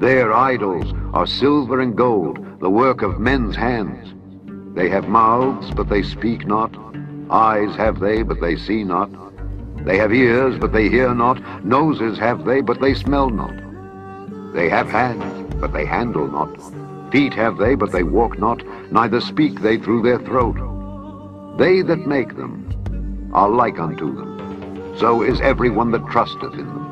Their idols are silver and gold, the work of men's hands. They have mouths, but they speak not. Eyes have they, but they see not. They have ears, but they hear not. Noses have they, but they smell not. They have hands, but they handle not. Feet have they, but they walk not. Neither speak they through their throat. They that make them are like unto them. So is every one that trusteth in them.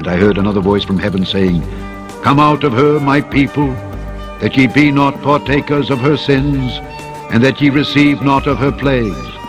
And I heard another voice from heaven saying, Come out of her, my people, that ye be not partakers of her sins, and that ye receive not of her plagues.